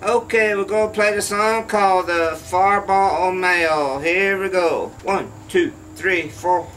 Okay, we're gonna play the song called uh, the Fireball Mail. Here we go. One, two, three, four.